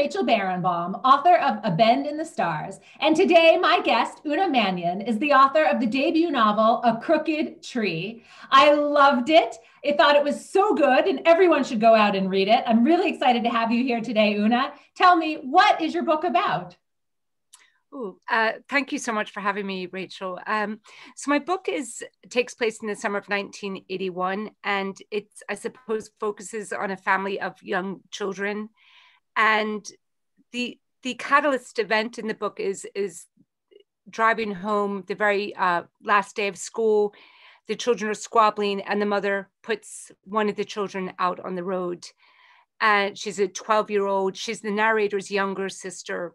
Rachel Barenbaum, author of A Bend in the Stars. And today, my guest, Una Mannion, is the author of the debut novel, A Crooked Tree. I loved it. I thought it was so good, and everyone should go out and read it. I'm really excited to have you here today, Una. Tell me, what is your book about? Ooh, uh, thank you so much for having me, Rachel. Um, so my book is takes place in the summer of 1981, and it's I suppose focuses on a family of young children, and the the catalyst event in the book is is driving home the very uh, last day of school. The children are squabbling, and the mother puts one of the children out on the road. And she's a 12 year old. She's the narrator's younger sister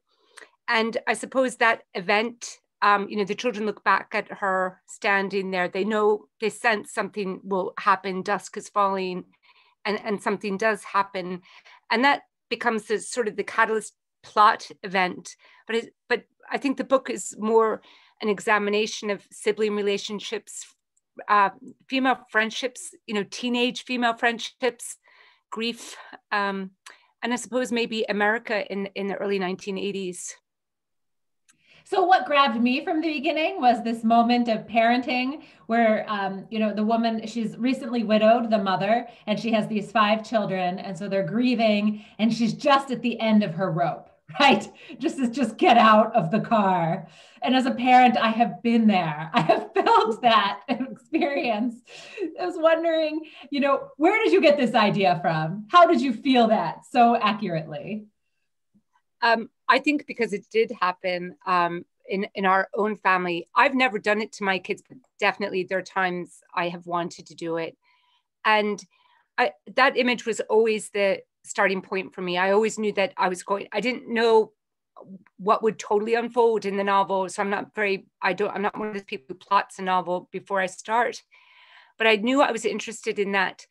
and I suppose that event, um, you know, the children look back at her standing there. They know, they sense something will happen. Dusk is falling, and and something does happen, and that becomes the sort of the catalyst plot event. But it, but I think the book is more an examination of sibling relationships, uh, female friendships, you know, teenage female friendships, grief, um, and I suppose maybe America in in the early 1980s. So what grabbed me from the beginning was this moment of parenting where, um, you know, the woman, she's recently widowed, the mother, and she has these five children. And so they're grieving and she's just at the end of her rope, right? Just as just get out of the car. And as a parent, I have been there. I have felt that experience. I was wondering, you know, where did you get this idea from? How did you feel that so accurately? Um, I think because it did happen um, in in our own family. I've never done it to my kids, but definitely there are times I have wanted to do it, and I, that image was always the starting point for me. I always knew that I was going. I didn't know what would totally unfold in the novel, so I'm not very. I don't. I'm not one of those people who plots a novel before I start, but I knew I was interested in that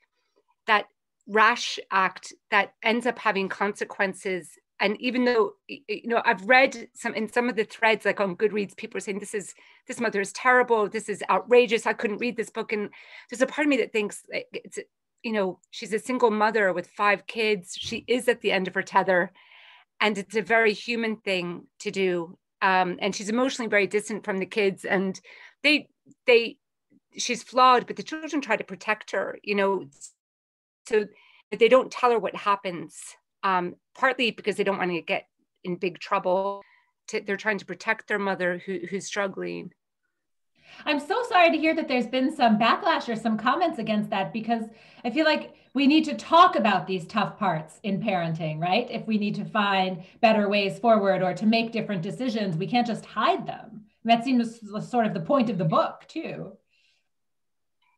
that rash act that ends up having consequences and even though you know i've read some in some of the threads like on goodreads people are saying this is this mother is terrible. This is outrageous. I couldn't read this book. And there's a part of me that thinks it's you know she's a single mother with five kids. She is at the end of her tether. And it's a very human thing to do. Um, and she's emotionally very distant from the kids. And they they she's flawed but the children try to protect her you know so they don't tell her what happens um, partly because they don't want to get in big trouble. To, they're trying to protect their mother who, who's struggling. I'm so sorry to hear that there's been some backlash or some comments against that because I feel like we need to talk about these tough parts in parenting, right? If we need to find better ways forward or to make different decisions, we can't just hide them. That seems sort of the point of the book, too.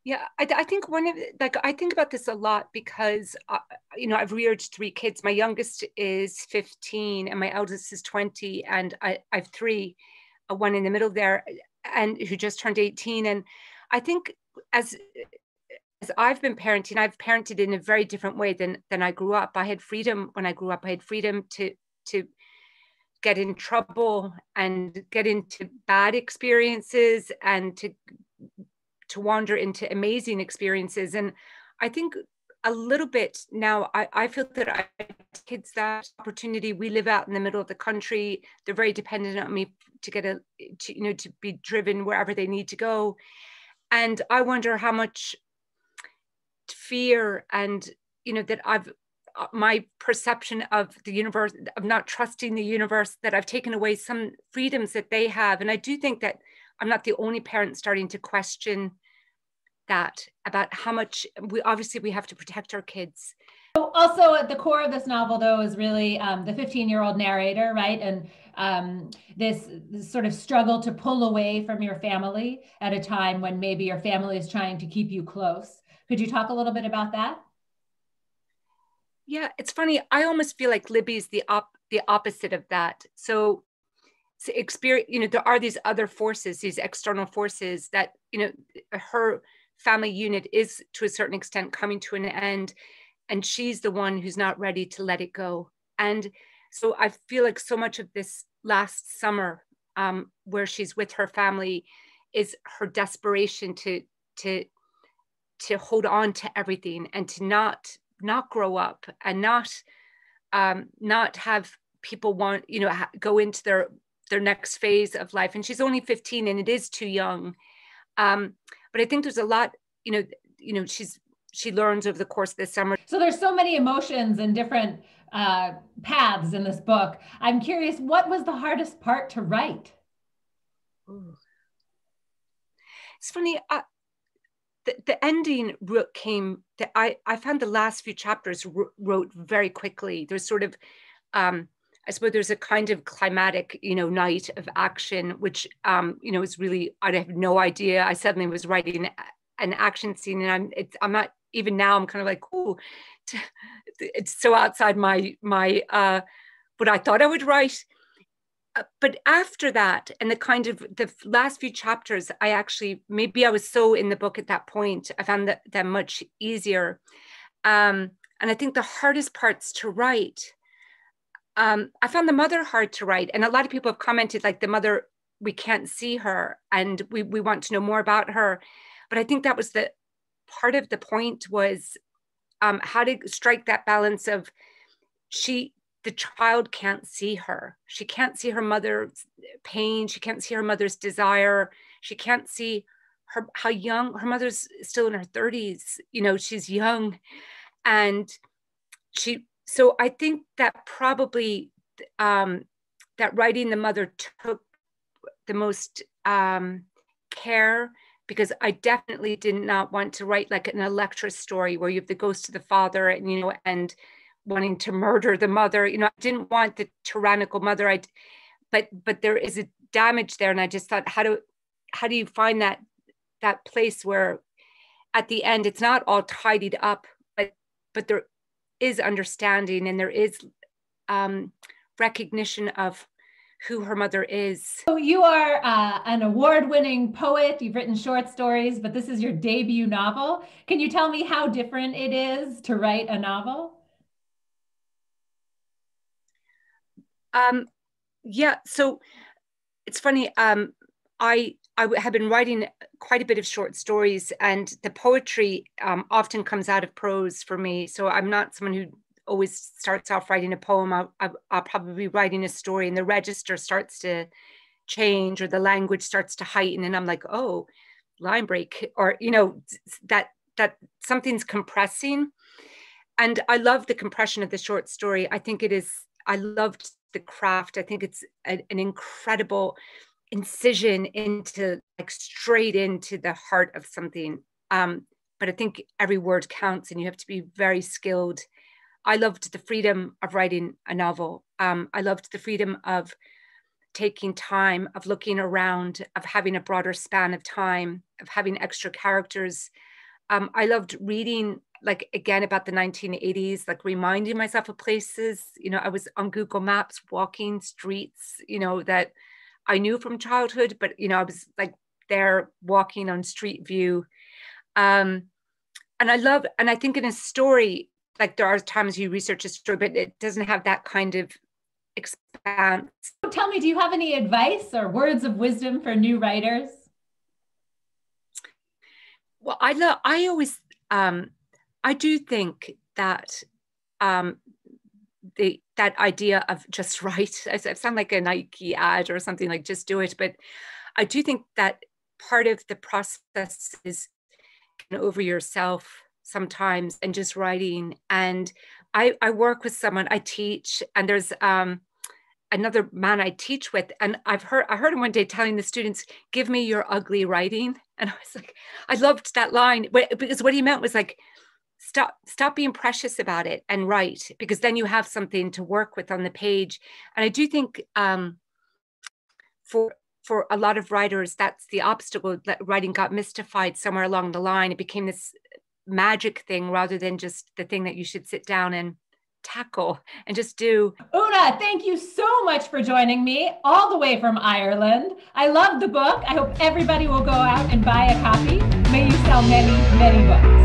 Yeah, I, I, think one of like I think about this a lot because uh, you know I've reared three kids. My youngest is 15 and my eldest is 20, and I, I have three, uh, one in the middle there, and who just turned 18. And I think as as I've been parenting, I've parented in a very different way than than I grew up. I had freedom when I grew up. I had freedom to to get in trouble and get into bad experiences and to to wander into amazing experiences. And I think a little bit now, I, I feel that I kids that opportunity. We live out in the middle of the country. They're very dependent on me to get a, to, you know, to be driven wherever they need to go. And I wonder how much fear and, you know, that I've, uh, my perception of the universe, of not trusting the universe, that I've taken away some freedoms that they have. And I do think that I'm not the only parent starting to question that about how much we obviously we have to protect our kids. Also, at the core of this novel, though, is really um, the 15 year old narrator, right? And um, this, this, sort of struggle to pull away from your family at a time when maybe your family is trying to keep you close. Could you talk a little bit about that? Yeah, it's funny. I almost feel like Libby's the op the opposite of that. So experience you know there are these other forces these external forces that you know her family unit is to a certain extent coming to an end and she's the one who's not ready to let it go. And so i feel like so much of this last summer um, where she's with her family is her desperation to to to hold on to everything and to not not grow up and not um, not have people want you know go into their their next phase of life and she's only 15 and it is too young. Um, but i think there's a lot you know you know she's she learns over the course of the summer. So there's so many emotions and different uh, paths in this book. I'm curious what was the hardest part to write? Ooh. it's funny uh, the, the ending came that I, I found the last few chapters wrote very quickly. There's sort of um, I suppose there's a kind of climatic, you know, night of action, which, um, you know, is really, I have no idea. I suddenly was writing an action scene and I'm, it's, I'm not even now, I'm kind of like, oh, it's so outside my, my, uh, what I thought I would write. Uh, but after that, and the kind of the last few chapters, I actually, maybe I was so in the book at that point, I found that, that much easier. Um, and I think the hardest parts to write um, I found the mother hard to write. And a lot of people have commented like the mother, we can't see her and we, we want to know more about her. But I think that was the part of the point was um, how to strike that balance of she, the child can't see her. She can't see her mother's pain. She can't see her mother's desire. She can't see her how young her mother's still in her 30s. You know, she's young. And she so I think that probably um, that writing the mother took the most um, care because I definitely did not want to write like an Electra story where you have the ghost of the father and you know and wanting to murder the mother. You know, I didn't want the tyrannical mother. I, but but there is a damage there, and I just thought, how do how do you find that that place where at the end it's not all tidied up, but but there is understanding and there is um, recognition of who her mother is. So you are uh, an award-winning poet. You've written short stories, but this is your debut novel. Can you tell me how different it is to write a novel? Um, yeah. So it's funny. Um, I I have been writing quite a bit of short stories, and the poetry um, often comes out of prose for me. So I'm not someone who always starts off writing a poem. I'll, I'll, probably be writing a story, and the register starts to change, or the language starts to heighten, and I'm like, oh, line break, or you know, that that something's compressing. And I love the compression of the short story. I think it is. I loved the craft. I think it's a, an incredible incision into like straight into the heart of something um, but i think every word counts and you have to be very skilled. I loved the freedom of writing a novel. Um, i loved the freedom of taking time of looking around of having a broader span of time of having extra characters. Um, i loved reading like again about the 1980s like reminding myself of places. You know i was on google maps walking streets you know that I knew from childhood, but you know, I was like there walking on Street View. Um, and I love, and I think in a story, like there are times you research a story, but it doesn't have that kind of expanse. Tell me, do you have any advice or words of wisdom for new writers? Well, I love, I always, um, I do think that um, the that idea of just write. I sound like a Nike ad or something like just do it, but I do think that part of the process is over yourself sometimes and just writing. And I, I work with someone, I teach, and there's um, another man I teach with, and I've heard I heard him one day telling the students, "Give me your ugly writing," and I was like, I loved that line because what he meant was like stop stop being precious about it and write because then you have something to work with on the page and i do think um, for for a lot of writers that's the obstacle that writing got mystified somewhere along the line it became this magic thing rather than just the thing that you should sit down and tackle and just do. Una, thank you so much for joining me all the way from Ireland. I love the book. I hope everybody will go out and buy a copy. May you sell many, many books.